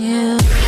You.